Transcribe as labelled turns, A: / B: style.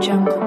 A: Jungle.